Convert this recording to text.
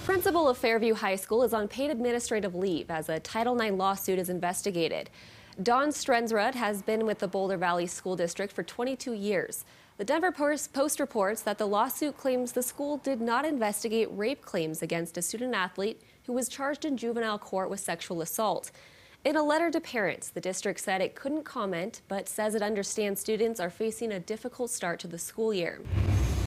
The principal of Fairview High School is on paid administrative leave as a Title IX lawsuit is investigated. Don Stensrud has been with the Boulder Valley School District for 22 years. The Denver Post reports that the lawsuit claims the school did not investigate rape claims against a student athlete who was charged in juvenile court with sexual assault. In a letter to parents, the district said it couldn't comment, but says it understands students are facing a difficult start to the school year.